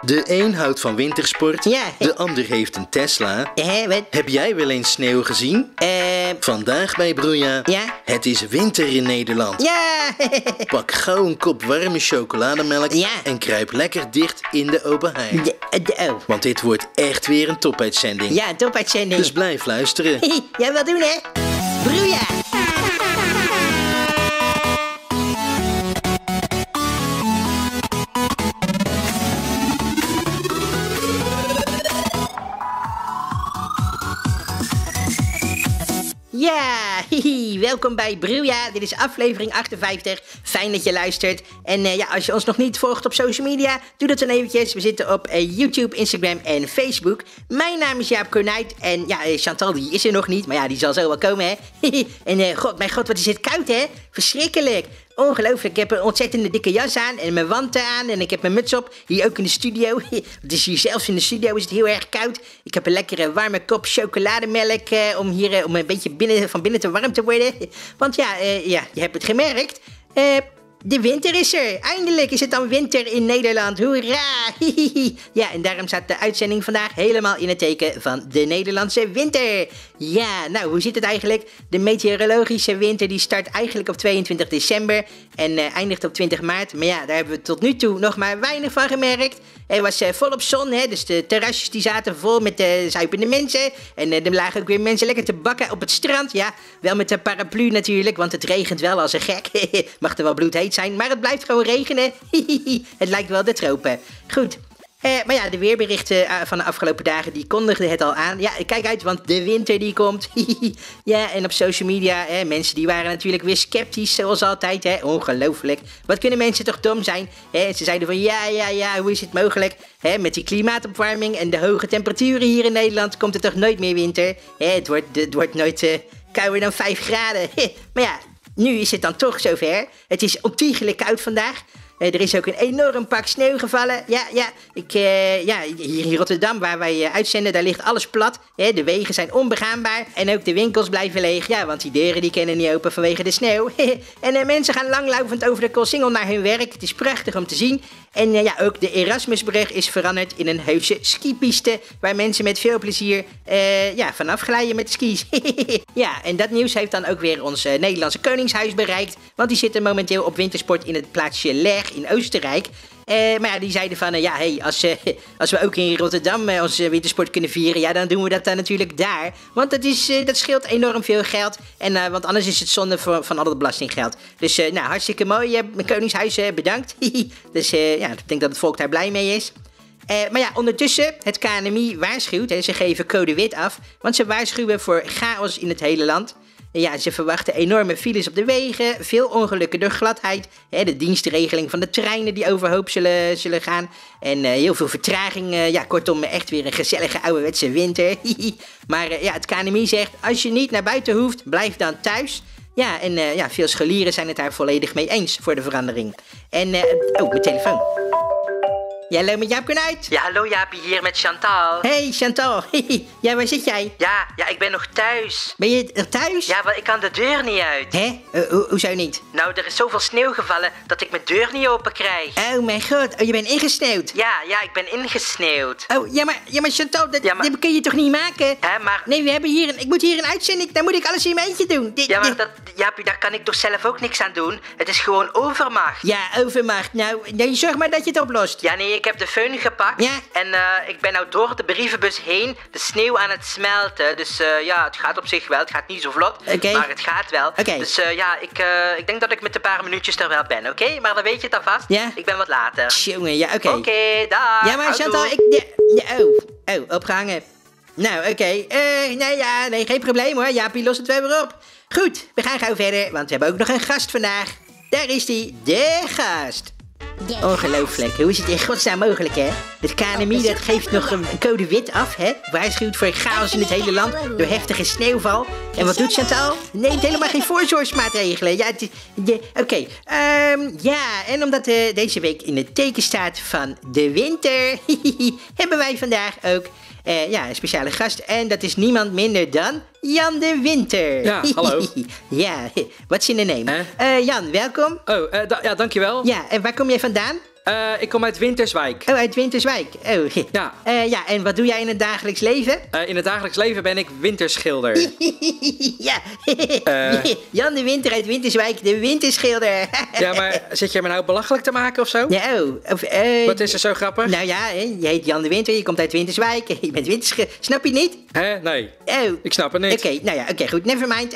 De een houdt van wintersport, Ja. de ander heeft een Tesla. Wat? Heb jij wel eens sneeuw gezien? Eh, Vandaag bij Broeia. Ja? Het is winter in Nederland. ja. Pak gauw een kop warme chocolademelk Ja. en kruip lekker dicht in de open haard. De- de- oh. Want dit wordt echt weer een topuitzending. Ja, topuitzending. Dus blijf luisteren. Jij wil doen, hè? Hihi, welkom bij Broeia. Dit is aflevering 58. Fijn dat je luistert. En eh, ja, als je ons nog niet volgt op social media, doe dat dan eventjes. We zitten op eh, YouTube, Instagram en Facebook. Mijn naam is Jaap Kornuit. En ja, eh, Chantal die is er nog niet, maar ja, die zal zo wel komen, hè. en god, mijn god, wat is het koud, hè? Verschrikkelijk. Ongelooflijk, ik heb een ontzettende dikke jas aan en mijn wanten aan en ik heb mijn muts op. Hier ook in de studio. Is hier zelfs in de studio is het heel erg koud. Ik heb een lekkere warme kop chocolademelk eh, om hier eh, om een beetje binnen, van binnen te warm te worden. Want ja, eh, ja je hebt het gemerkt. Eh, de winter is er. Eindelijk is het dan winter in Nederland. Hoera! Ja, en daarom staat de uitzending vandaag helemaal in het teken van de Nederlandse winter. Ja, nou, hoe zit het eigenlijk? De meteorologische winter die start eigenlijk op 22 december en eh, eindigt op 20 maart. Maar ja, daar hebben we tot nu toe nog maar weinig van gemerkt. Er was eh, volop zon, hè, dus de terrasjes die zaten vol met eh zuipende mensen. En er lagen ook weer mensen lekker te bakken op het strand. Ja, wel met een paraplu natuurlijk, want het regent wel als een gek. Mag er wel bloedheet zijn, maar het blijft gewoon regenen. het lijkt wel de tropen. Goed. Eh, maar ja, de weerberichten eh, van de afgelopen dagen die kondigden het al aan. Ja, kijk uit, want de winter die komt. ja, en op social media, mensen die waren natuurlijk weer sceptisch, zoals altijd. Hè. Ongelooflijk. Wat kunnen mensen toch dom zijn? Hè, ze zeiden van ja, ja, ja, hoe is het mogelijk? Hè, met die klimaatopwarming en de hoge temperaturen hier in Nederland komt er toch nooit meer winter? Hè, het, wordt, het wordt nooit eh, kouder dan 5 graden. maar ja, nu is het dan toch zover. Het is ontiegelijk koud vandaag. Eh, er is ook een enorm pak sneeuw gevallen. Ja, ja, ik, eh, ja hier in Rotterdam, waar wij eh, uitzenden, daar ligt alles plat. Hè, de wegen zijn onbegaanbaar en ook de winkels blijven leeg. Ja, want die deuren die kunnen niet open vanwege de sneeuw. en mensen gaan langlaufend over de Koolsingel naar hun werk. Het is prachtig om te zien. En ja, ook de Erasmusbrug is veranderd in een heuse skipiste... waar mensen met veel plezier ja, vanaf glijden met skis. ja, en dat nieuws heeft dan ook weer ons Nederlandse Koningshuis bereikt... want die zitten momenteel op wintersport in het plaatsje Leg in Oostenrijk... Eh, maar ja, die zeiden van, eh, ja, hey, als, eh, als we ook in Rotterdam onze wintersport kunnen vieren, ja, dan doen we dat dan natuurlijk daar. Want dat, is, dat scheelt enorm veel geld. En, want anders is het zonde voor, van al dat belastinggeld. Dus, nou, hartstikke mooi, Koningshuis, bedankt. dus, ja, ik denk dat het volk daar blij mee is. Maar ja, ondertussen, het KNMI waarschuwt, ze geven code wit af, want ze waarschuwen voor chaos in het hele land. Ja, ze verwachten enorme files op de wegen, veel ongelukken door gladheid, hè, de dienstregeling van de treinen die overhoop zullen, zullen gaan en eh, heel veel vertraging. eh, ja, kortom, echt weer een gezellige ouderwetse winter. maar eh, ja, het KNMI zegt, als je niet naar buiten hoeft, blijf dan thuis. Ja, en ja, veel scholieren zijn het daar volledig mee eens voor de verandering. En, oh, mijn telefoon. Ja, hallo met Jaap Konuit. Ja, hallo Jaapie, hier met Chantal. Hey Chantal, ja, waar zit jij? Ja, ja, ik ben nog thuis. Ben je er thuis? Ja, wel, ik kan de deur niet uit. Hè? Ho- hoezo niet? Nou, er is zoveel sneeuw gevallen dat ik mijn deur niet open krijg. Oh mijn god, oh, je bent ingesneeuwd. Ja, ja, ik ben ingesneeuwd. Oh, ja maar, ja, maar Chantal, dat, Ja, maar- dit kun je toch niet maken? Hè, maar... Nee, we hebben hier een, ik moet hier een uitzending, dan moet ik alles in mijn eentje doen. Ja, maar dat, Jaapie, daar kan ik toch zelf ook niks aan doen? Het is gewoon overmacht. Ja, overmacht. Nou, nee, zorg maar dat je het oplost. Ja, nee, ik heb de föhn gepakt. Ja? En eh, ik ben nou door de brievenbus heen de sneeuw aan het smelten. Dus eh, ja, het gaat op zich wel. Het gaat niet zo vlot. Maar het gaat wel. Dus eh, ja, ik, ik denk dat ik met een paar minuutjes er wel ben, oké? Maar dan weet je het alvast. Ja? Ik ben wat later. Jongen, ja, oké. Oké, dag. Ja, maar Houdoe. Chantal, ik... Ja, ja, oh, oh, opgehangen. Nou, oké. Nee, ja, nee, geen probleem hoor. Jaapie lost het wel weer op. Goed, we gaan gauw verder, want we hebben ook nog een gast vandaag. Daar is die, de gast. Ongelooflijk, hoe is het in godsnaam mogelijk, hè? Het KNMI dat geeft nog een code wit af, hè? Waarschuwt voor chaos in het hele land door heftige sneeuwval. En wat doet Chantal? Neemt helemaal geen voorzorgsmaatregelen. Ja, oké. ehm, ja, en omdat eh, deze week in het teken staat van de winter, hebben wij vandaag ook eh, ja, een speciale gast. En dat is niemand minder dan Jan de Winter. Ja, hallo. ja, what's in the name? Hè? Eh, Jan, welkom. Oh, eh, ja, dankjewel. Ja, en waar kom jij vandaan? Eh, ik kom uit Winterswijk. Oh, uit Winterswijk. Oh, Ja. Eh, ja, en wat doe jij in het dagelijks leven? Eh, in het dagelijks leven ben ik winterschilder. ja. Jan de Winter uit Winterswijk, de winterschilder. ja, maar zit je me nou belachelijk te maken of zo? Ja, oh, of, Wat is er zo grappig? Nou ja, je heet Jan de Winter, je komt uit Winterswijk, je bent winterschilder. Snap je het niet? Hè? Nee. Oh. Ik snap het niet. Oké, nou ja, oké, goed, never mind.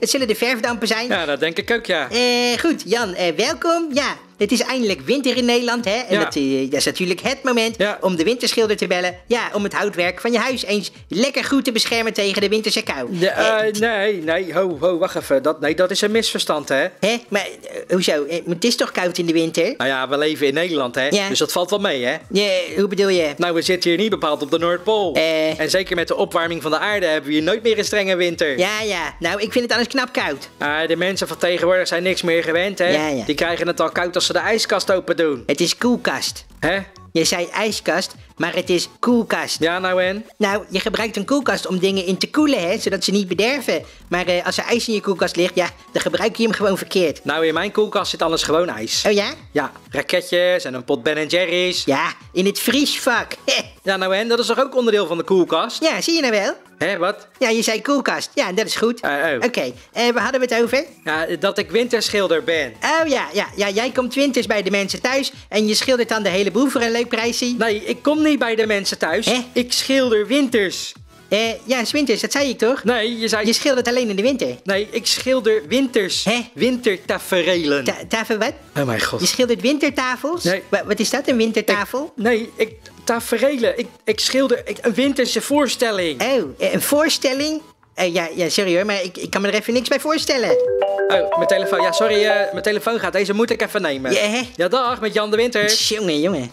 het zullen de verfdampen zijn. Ja, dat denk ik ook, ja. Eh, goed, Jan, welkom. Ja, het is eindelijk winter in Nederland, hè? En Ja. dat, eh, dat is natuurlijk het moment Ja. om de winterschilder te bellen. Ja, om het houtwerk van je huis eens lekker goed te beschermen tegen de winterse kou. Eh, eh, nee, nee, ho, ho, wacht even. Dat, nee, dat is een misverstand, hè? hè? Maar hoezo? Het is toch koud in de winter? Nou ja, we leven in Nederland, hè? Ja. Dus dat valt wel mee, hè? Ja, hoe bedoel je? Nou, we zitten hier niet bepaald op de Noordpool. En zeker met de opwarming van de aarde hebben we hier nooit meer een strenge winter. Ja, ja. Nou, ik vind het anders knap koud. Ah, de mensen van tegenwoordig zijn niks meer gewend, hè? Ja, ja. Die krijgen het al koud als ze de ijskast open doen. Het is koelkast. Hè? Je zei ijskast, maar het is koelkast. Ja, nou en? Nou, je gebruikt een koelkast om dingen in te koelen, hè, zodat ze niet bederven. Maar eh, als er ijs in je koelkast ligt, ja, dan gebruik je hem gewoon verkeerd. Nou, in mijn koelkast zit alles gewoon ijs. Oh ja? Ja, raketjes en een pot Ben Jerry's. Ja, in het vriesvak. Ja, nou en? Dat is toch ook onderdeel van de koelkast? ja, zie je nou wel? Hè, wat? Ja, je zei koelkast. Ja, dat is goed. Eh, oh. Oké, eh, waar hadden we het over? Ja, dat ik winterschilder ben. Oh ja, ja, ja, jij komt winters bij de mensen thuis en je schildert dan de hele boel voor een leuk prijsje. Nee, ik kom niet bij de mensen thuis. Hè? Ik schilder winters. Eh, ja, is winters, dat zei ik toch? Nee, je zei... Je schildert alleen in de winter. Nee, ik schilder winters. Hè? Wintertaferelen. Ta tafel wat? oh mijn god. Je schildert wintertafels? Nee. Wa- wat is dat, een wintertafel? Nee, ik... Taferelen. Ik, ik schilder ik, een winterse voorstelling. Oh, eh, een voorstelling? Eh, ja, ja, sorry hoor, maar ik, ik kan me er even niks bij voorstellen. Oh, mijn telefoon. Ja, sorry, eh, mijn telefoon gaat. Deze moet ik even nemen. Ja, hè? Ja, dag, met Jan de Winter. Jongen, jongen.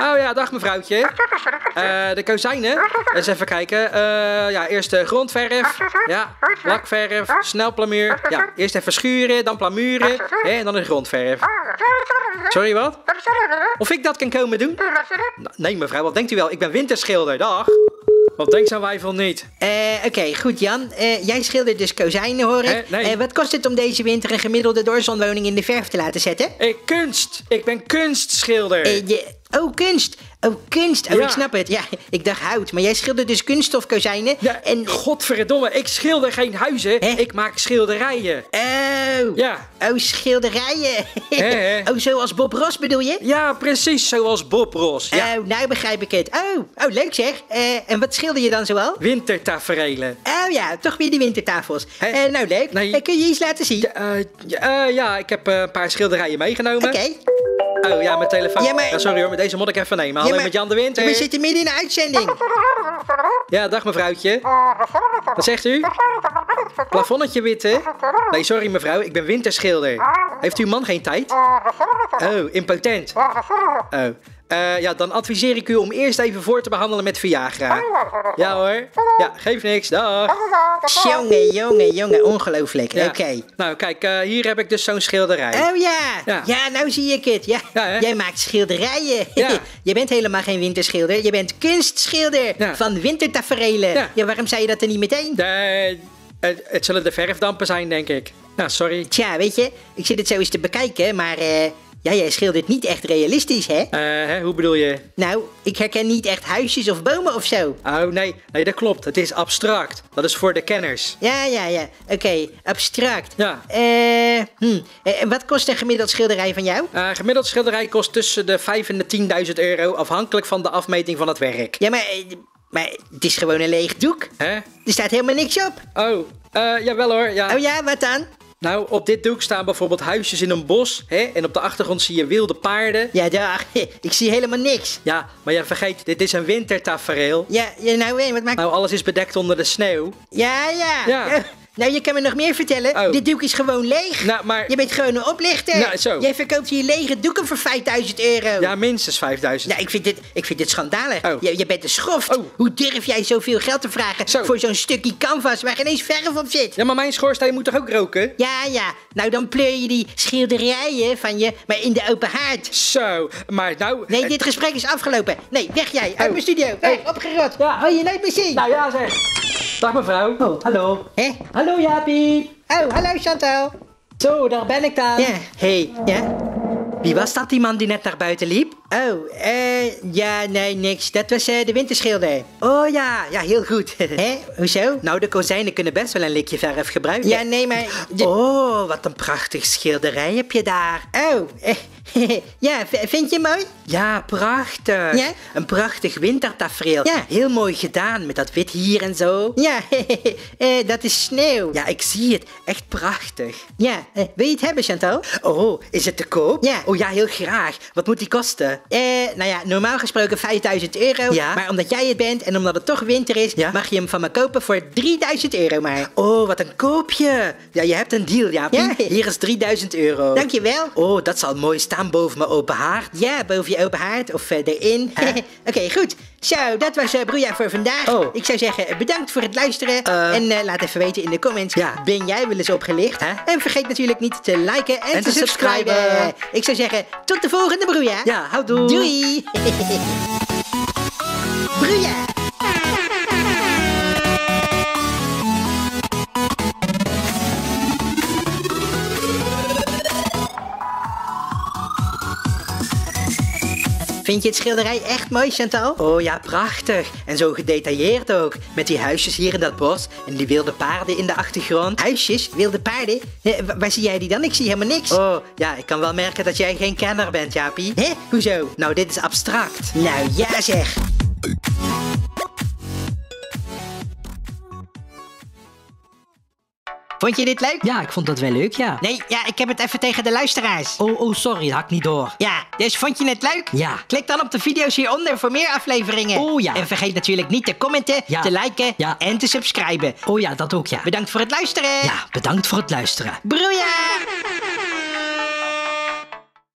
Oh ja, dag mevrouwtje. Eh, de kozijnen. Eens even kijken. Eh, ja, eerst de grondverf. Ja, lakverf, snelplamuur. Ja, eerst even schuren, dan plamuren. Hè, en dan de grondverf. Sorry, wat? Of ik dat kan komen doen? Nee, mevrouw, wat denkt u wel? Ik ben winterschilder, dag. Wat denkt zo'n wijfel niet? Eh, Oké, goed Jan. Eh, jij schildert dus kozijnen, hoor ik. Nee. Eh, wat kost het om deze winter een gemiddelde doorzonwoning in de verf te laten zetten? Ik kunst. Ik ben kunstschilder. Eh, je, oh, kunst. Oh, kunst. Oh, Ja. ik snap het. Ja, ik dacht hout. Maar jij schildert dus kunststofkozijnen. Ja, en... godverdomme, ik schilder geen huizen. Hè? Ik maak schilderijen. Oh. Ja. Oh, schilderijen. Hè, oh, zoals Bob Ross bedoel je? Ja, precies zoals Bob Ross. Ja. Oh, nou begrijp ik het. Oh, oh leuk zeg. Eh, en wat schilder je dan zoal? Wintertaferelen. Oh ja, toch weer die wintertafels. Eh, nou leuk. Nee. Eh, kun je iets laten zien? Ja, ik heb een paar schilderijen meegenomen. Oké. Oh ja, mijn telefoon. Ja, maar- sorry hoor, maar deze moet ik even nemen. Hallo Ja, maar- met Jan de Winter. We zitten midden in de uitzending. Ja, dag mevrouwtje. Wat zegt u? Plafonnetje witte? Nee, sorry mevrouw, ik ben winterschilder. Heeft uw man geen tijd? Oh, impotent. Oh. Eh, ja, dan adviseer ik u om eerst even voor te behandelen met Viagra. Ja hoor. Ja, geeft niks. Dag. Jongen, jongen, jongen. Ongelooflijk. Ja. Oké. Nou, kijk, eh, hier heb ik dus zo'n schilderij. Oh ja. Ja. ja, nou zie ik het. Ja. Jij maakt schilderijen. Je bent helemaal geen winterschilder. Je bent kunstschilder van wintertaferelen. Ja. Waarom zei je dat er niet meteen? Nee, het, het zullen de verfdampen zijn, denk ik. Nou, sorry. Tja, weet je, ik zit het zo eens te bekijken, maar eh, ja, jij schildert niet echt realistisch, hè? Eh, hè, hoe bedoel je? Nou, ik herken niet echt huisjes of bomen of zo. Oh, nee, nee, dat klopt. Het is abstract. Dat is voor de kenners. Ja, ja, ja. Oké, abstract. Ja. Eh, hm. Eh, En wat kost een gemiddeld schilderij van jou? Eh, gemiddeld schilderij kost tussen de 5 en de 10.000 euro, afhankelijk van de afmeting van het werk. Ja, maar, eh, maar het is gewoon een leeg doek. Hè? Er staat helemaal niks op. Oh, eh, jawel hoor, ja. Oh ja, wat dan? Nou, op dit doek staan bijvoorbeeld huisjes in een bos, hè? En op de achtergrond zie je wilde paarden. Ja, dag. Ik zie helemaal niks. Ja, maar ja, vergeet, dit is een wintertafereel. Ja, ja nou, wat maakt... Nou, alles is bedekt onder de sneeuw. Ja, ja. Ja. Eh, Nou, je kan me nog meer vertellen. Oh. Dit doek is gewoon leeg. Nou, maar... Je bent gewoon een oplichter. Nou, zo. Jij verkoopt hier lege doeken voor 5000 euro. Ja, minstens 5000. Ja, ik vind dit, ik vind dit schandalig. Oh. Je, je bent een schoft. Oh. Hoe durf jij zoveel geld te vragen Zo. voor zo'n stukje canvas waar geen eens verf op zit? Ja, maar mijn schoorsteen moet toch ook roken? Ja, ja. Nou, dan pleur je die schilderijen van je maar in de open haard. Zo, maar nou... Nee, dit gesprek is afgelopen. Nee, weg jij. Uit Oh. mijn studio. Weg, opgerot. Ja. Wil je nooit meer zien. Nou ja, zeg. Dag mevrouw. Oh, hallo. Hè? Hallo Jaapie. Oh, hallo Chantal. Zo, daar ben ik dan. Ja, hey, ja. Wie was dat, die man die net naar buiten liep? Oh, eh, ja, nee, niks. Dat was eh, de winterschilder. Oh ja, ja, heel goed. Hé, hoezo? Nou, de kozijnen kunnen best wel een likje verf gebruiken. Ja, nee, maar... Oh, wat een prachtig schilderij heb je daar. Oh, ja, vind je mooi? Ja, prachtig. Ja? Een prachtig wintertafereel. Ja. Heel mooi gedaan, met dat wit hier en zo. Ja, eh, dat is sneeuw. Ja, ik zie het. Echt prachtig. Ja, eh, wil je het hebben, Chantal? Oh, is het te koop? Ja. Oh ja, heel graag. Wat moet die kosten? Eh, nou ja, normaal gesproken 5000 euro. Ja. Maar omdat jij het bent en omdat het toch winter is, Ja. mag je hem van me kopen voor 3000 euro maar. Oh, wat een koopje. Ja, je hebt een deal, Jaapie. Ja. Hier is 3000 euro. Dankjewel. Oh, dat zal mooi staan boven mijn open haard. Ja, boven je open haard of eh, erin. Oké, goed. Zo, dat was uh, Broeia voor vandaag. Oh. Ik zou zeggen, eh, bedankt voor het luisteren. En laat even weten in de comments, Ja. ben jij wel eens opgelicht? Hè? En vergeet natuurlijk niet te liken en, En te subscriben. Ik zou zeggen, tot de volgende Broeia. Ja, houdoe. Doei. Broeia. Vind je het schilderij echt mooi, Chantal? Oh ja, prachtig. En zo gedetailleerd ook. Met die huisjes hier in dat bos en die wilde paarden in de achtergrond. Huisjes, wilde paarden. Wa- waar zie jij die dan? Ik zie helemaal niks. Oh, ja, ik kan wel merken dat jij geen kenner bent, Jaapie. Hè? Hoezo? Nou, dit is abstract. Nou ja zeg. Vond je dit leuk? Ja, ik vond dat wel leuk, ja. Nee, ja, ik heb het even tegen de luisteraars. Oh, oh, sorry, dat had ik niet door. Ja, dus vond je het leuk? Ja. Klik dan op de video's hieronder voor meer afleveringen. Oh, ja. En vergeet natuurlijk niet te commenten, Ja. te liken Ja. en te subscriben. Oh ja, dat ook, ja. Bedankt voor het luisteren. Ja, bedankt voor het luisteren. Broeia!